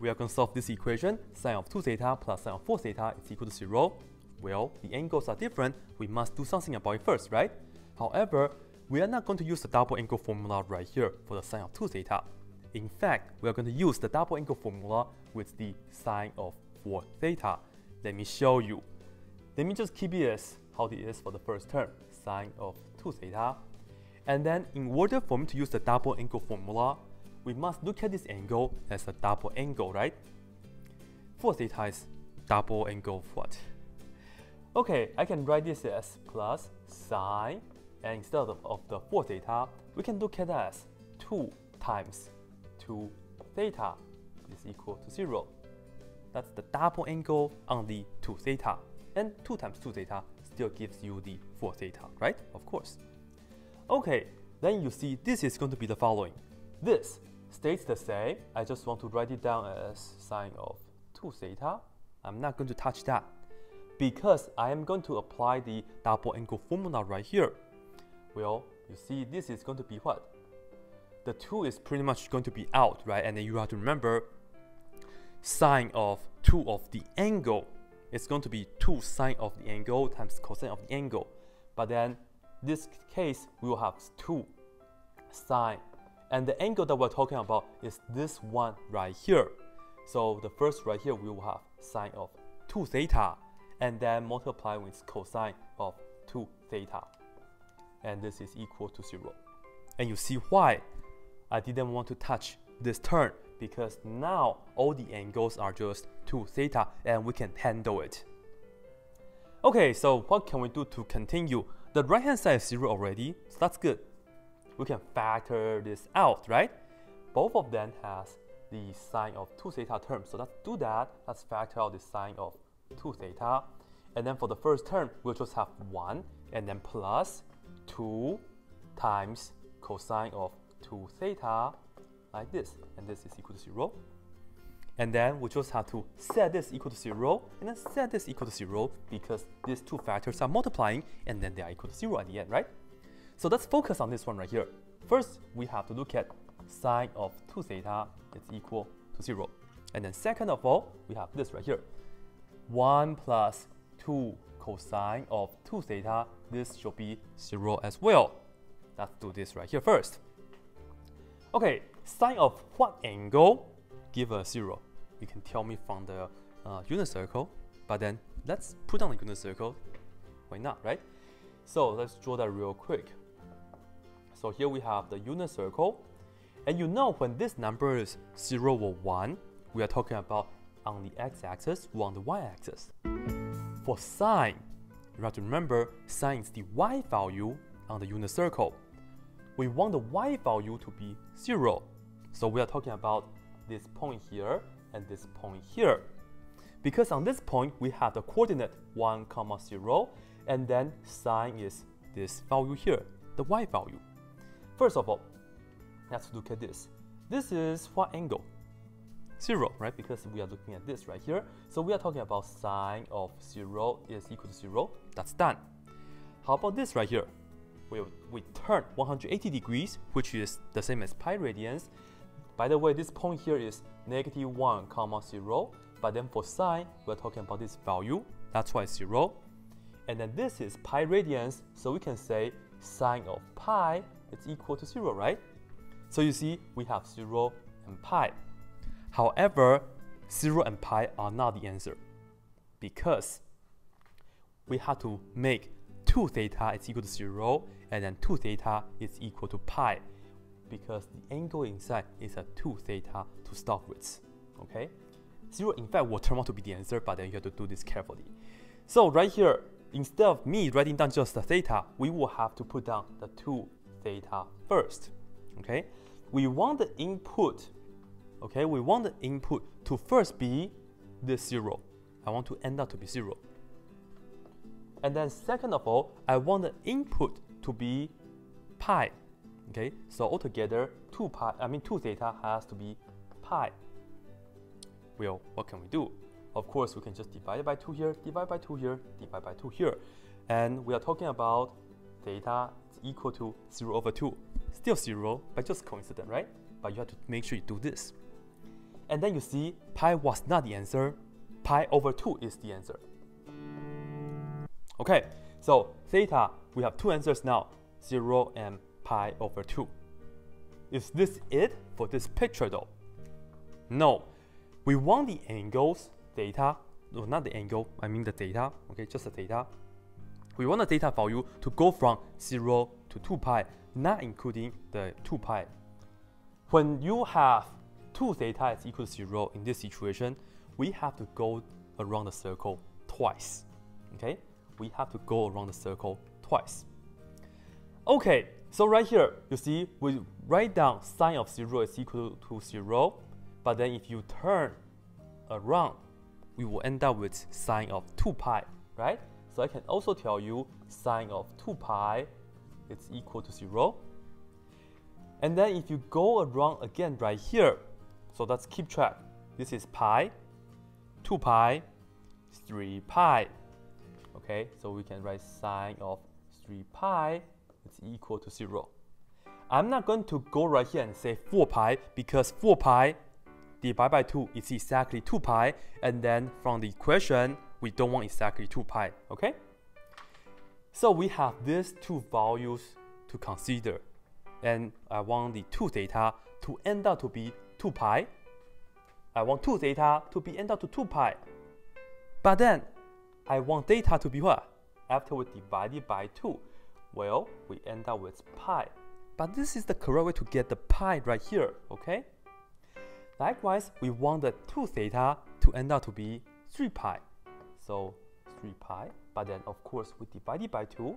we are going to solve this equation. Sine of 2 theta plus sine of 4 theta is equal to 0. Well, the angles are different. We must do something about it first, right? However, we are not going to use the double angle formula right here for the sine of 2 theta. In fact, we are going to use the double angle formula with the sine of 4 theta. Let me show you. Let me just keep it as how it is for the first term, sine of 2 theta. And then in order for me to use the double angle formula, we must look at this angle as a double angle, right? 4 theta is double angle of what? Okay, I can write this as plus sine, and instead of, of the 4 theta, we can look at that as 2 times 2 theta is equal to 0. That's the double angle on the 2 theta. And 2 times 2 theta still gives you the 4 theta, right? Of course. Okay, then you see this is going to be the following. This stays the same. I just want to write it down as sine of 2 theta. I'm not going to touch that because I am going to apply the double angle formula right here. Well, you see this is going to be what? The 2 is pretty much going to be out, right? And then you have to remember sine of 2 of the angle is going to be 2 sine of the angle times cosine of the angle. But then this case, we will have 2 sine. And the angle that we're talking about is this one right here. So the first right here, we will have sine of 2 theta. And then multiply with cosine of 2 theta. And this is equal to 0. And you see why I didn't want to touch this term because now all the angles are just 2 theta and we can handle it. Okay, so what can we do to continue? The right hand side is 0 already, so that's good. We can factor this out, right? Both of them has the sine of 2 theta term, so let's do that. Let's factor out the sine of 2 theta. And then for the first term, we'll just have 1 and then plus 2 times cosine of 2 theta like this, and this is equal to 0. And then we just have to set this equal to 0, and then set this equal to 0 because these two factors are multiplying, and then they are equal to 0 at the end, right? So let's focus on this one right here. First, we have to look at sine of 2 theta is equal to 0. And then second of all, we have this right here. 1 plus 2 cosine of 2 theta, this should be 0 as well. Let's do this right here first. Okay, sine of what angle? Give a 0. You can tell me from the uh, unit circle, but then let's put on the unit circle. Why not, right? So let's draw that real quick. So here we have the unit circle. And you know when this number is 0 or 1, we are talking about on the x-axis or on the y-axis. For sine, you have to remember sine is the y value on the unit circle. We want the y value to be 0. So we are talking about this point here and this point here. Because on this point, we have the coordinate 1, comma 0, and then sine is this value here, the y value. First of all, let's look at this. This is what angle? 0, right? Because we are looking at this right here. So we are talking about sine of 0 is equal to 0. That's done. How about this right here? We, we turn 180 degrees, which is the same as pi radians, by the way, this point here is negative 1 comma 0, but then for sine, we're talking about this value, that's why it's 0. And then this is pi radians, so we can say sine of pi is equal to 0, right? So you see, we have 0 and pi. However, 0 and pi are not the answer because we have to make 2 theta is equal to 0 and then 2 theta is equal to pi because the angle inside is a 2 theta to start with. Okay? 0 in fact will turn out to be the answer, but then you have to do this carefully. So right here, instead of me writing down just the theta, we will have to put down the 2 theta first. Okay? We want the input, okay, we want the input to first be the 0. I want to end up to be 0. And then second of all, I want the input to be pi. Okay, so altogether, 2 pi, I mean 2 theta has to be pi. Well, what can we do? Of course, we can just divide by 2 here, divide by 2 here, divide by 2 here. And we are talking about theta is equal to 0 over 2. Still 0, but just coincident, right? But you have to make sure you do this. And then you see pi was not the answer. Pi over 2 is the answer. Okay, so theta, we have two answers now, 0 and pi over 2. Is this it for this picture though? No, we want the angles, theta, no, not the angle, I mean the theta, okay, just the theta. We want the theta value to go from 0 to 2 pi, not including the 2 pi. When you have 2 theta is equal to 0 in this situation, we have to go around the circle twice. Okay, we have to go around the circle twice. Okay, so right here, you see, we write down sine of 0 is equal to 0, but then if you turn around, we will end up with sine of 2 pi, right? So I can also tell you sine of 2 pi is equal to 0. And then if you go around again right here, so let's keep track. This is pi, 2 pi, 3 pi. Okay, so we can write sine of 3 pi is equal to 0. I'm not going to go right here and say 4 pi because 4 pi divided by 2 is exactly 2 pi and then from the equation we don't want exactly 2 pi, okay? So we have these two values to consider and I want the 2 theta to end up to be 2 pi. I want 2 theta to be end up to 2 pi. But then I want theta to be what? After we divide it by 2, well, we end up with pi. But this is the correct way to get the pi right here, okay? Likewise, we want the 2 theta to end up to be 3 pi. So 3 pi, but then of course we divide it by 2,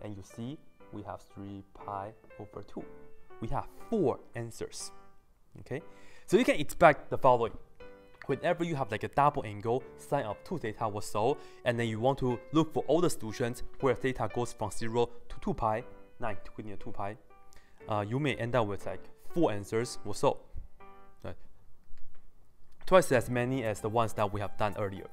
and you see we have 3 pi over 2. We have four answers, okay? So you can expect the following whenever you have like a double angle, sine of 2 theta or so, and then you want to look for all the solutions where theta goes from 0 to 2 pi, not including 2 pi, uh, you may end up with like 4 answers or so. Right. Twice as many as the ones that we have done earlier.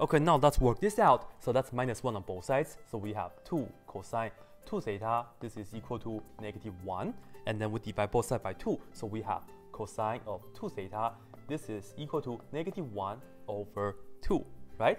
Okay, now let's work this out. So that's minus 1 on both sides. So we have 2 cosine 2 theta, this is equal to negative 1. And then we divide both sides by 2. So we have cosine of 2 theta this is equal to negative 1 over 2, right?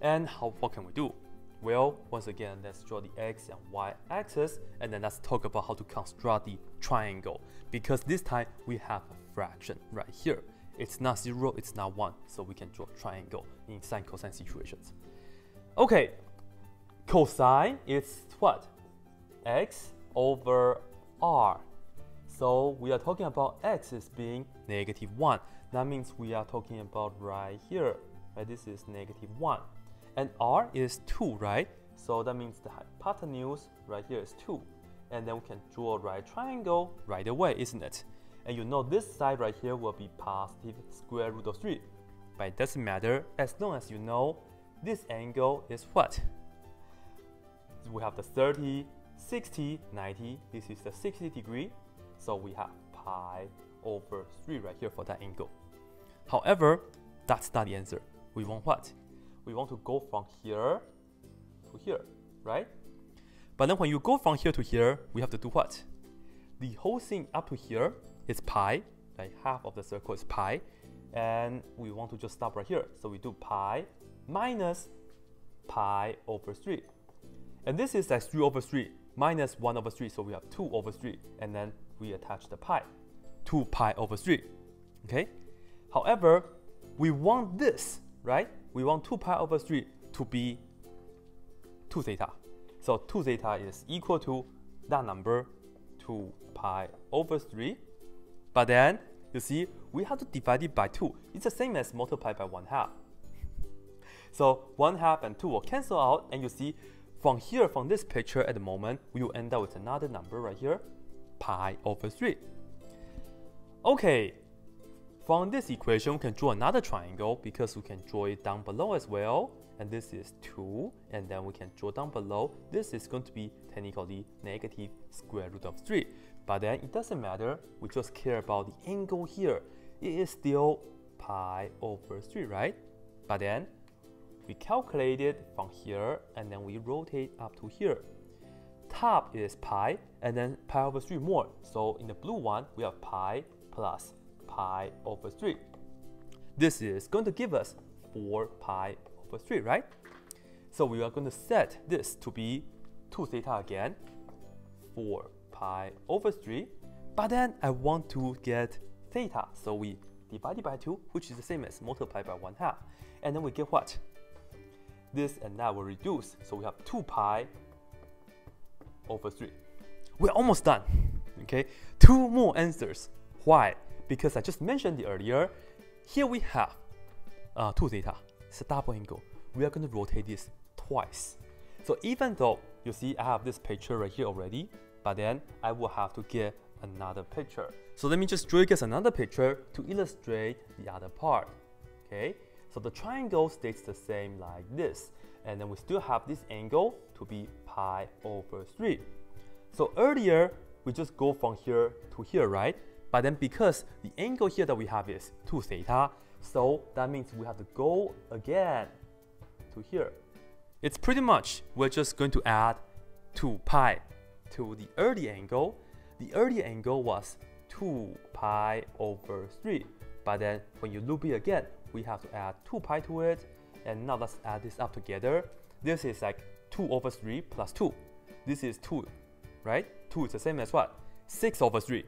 And how, what can we do? Well, once again, let's draw the x and y axis, and then let's talk about how to construct the triangle. Because this time, we have a fraction right here. It's not 0, it's not 1, so we can draw triangle in sine-cosine situations. Okay, cosine is what? x over r so we are talking about x is being negative 1. That means we are talking about right here. Right? This is negative 1. And r is 2, right? So that means the hypotenuse right here is 2. And then we can draw a right triangle right away, isn't it? And you know this side right here will be positive square root of 3. But it doesn't matter as long as you know this angle is what? We have the 30, 60, 90. This is the 60 degree. So we have pi over 3 right here for that angle. However, that's not the answer. We want what? We want to go from here to here, right? But then when you go from here to here, we have to do what? The whole thing up to here is pi, like half of the circle is pi, and we want to just stop right here. So we do pi minus pi over 3. And this is like 3 over 3 minus 1 over 3, so we have 2 over 3, and then we attach the pi, 2 pi over 3. Okay? However, we want this, right? We want 2 pi over 3 to be 2 theta. So 2 theta is equal to that number, 2 pi over 3. But then, you see, we have to divide it by 2. It's the same as multiply by 1 half. So 1 half and 2 will cancel out, and you see, from here, from this picture at the moment, we will end up with another number right here, pi over 3. Okay, from this equation, we can draw another triangle because we can draw it down below as well. And this is 2, and then we can draw down below. This is going to be technically negative square root of 3. But then it doesn't matter, we just care about the angle here. It is still pi over 3, right? But then we calculate it from here, and then we rotate up to here top is pi, and then pi over 3 more. So in the blue one, we have pi plus pi over 3. This is going to give us 4 pi over 3, right? So we are going to set this to be 2 theta again, 4 pi over 3. But then I want to get theta, so we divide it by 2, which is the same as multiply by 1 half. And then we get what? This and that will reduce, so we have 2 pi over 3. We're almost done, okay? Two more answers. Why? Because I just mentioned it earlier. Here we have uh, 2 theta. It's a double angle. We are going to rotate this twice. So even though you see I have this picture right here already, but then I will have to get another picture. So let me just draw you guys another picture to illustrate the other part. Okay, so the triangle stays the same like this, and then we still have this angle to be pi over 3. So earlier, we just go from here to here, right? But then because the angle here that we have is 2 theta, so that means we have to go again to here. It's pretty much, we're just going to add 2 pi to the early angle. The early angle was 2 pi over 3. But then when you loop it again, we have to add 2 pi to it. And now let's add this up together. This is like 2 over 3 plus 2. This is 2, right? 2 is the same as what? 6 over 3.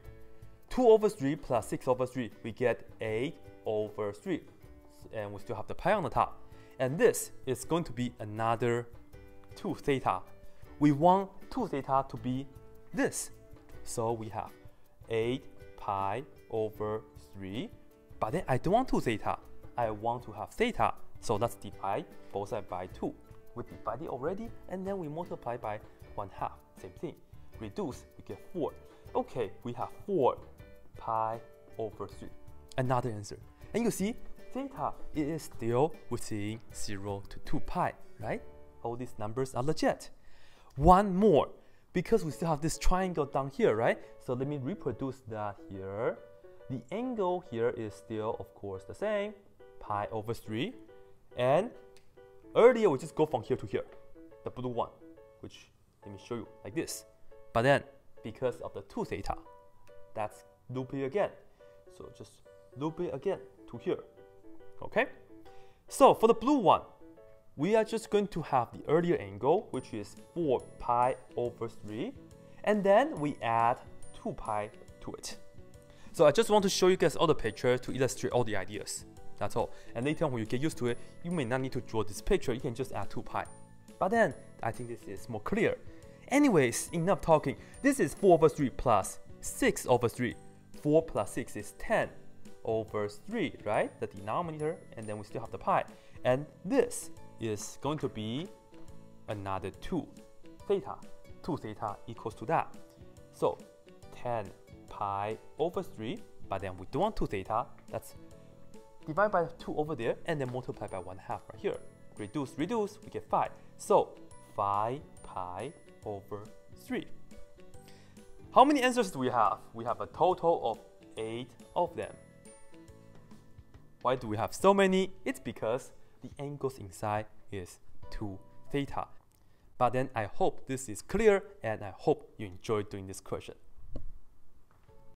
2 over 3 plus 6 over 3, we get 8 over 3. And we still have the pi on the top. And this is going to be another 2 theta. We want 2 theta to be this. So we have 8 pi over 3. But then I don't want 2 theta. I want to have theta. So let's divide both sides by 2. We divide it already, and then we multiply by 1 half. Same thing. Reduce, we get 4. Okay, we have 4 pi over 3. Another answer. And you see, theta is still within 0 to 2 pi, right? All these numbers are legit. One more, because we still have this triangle down here, right? So let me reproduce that here. The angle here is still, of course, the same, pi over 3. And earlier we just go from here to here, the blue one, which let me show you like this. But then, because of the 2 theta, that's loop it again. So just loop it again to here. Okay? So for the blue one, we are just going to have the earlier angle, which is 4 pi over 3. And then we add 2 pi to it. So I just want to show you guys all the pictures to illustrate all the ideas. That's all. And later on when you get used to it, you may not need to draw this picture. You can just add 2 pi. But then, I think this is more clear. Anyways, enough talking. This is 4 over 3 plus 6 over 3. 4 plus 6 is 10 over 3, right? The denominator, and then we still have the pi. And this is going to be another 2 theta. 2 theta equals to that. So 10 pi over 3, but then we don't want 2 theta. That's divided by 2 over there, and then multiply by 1 half right here. Reduce, reduce, we get 5. So 5 pi over 3. How many answers do we have? We have a total of 8 of them. Why do we have so many? It's because the angles inside is 2 theta. But then I hope this is clear and I hope you enjoyed doing this question.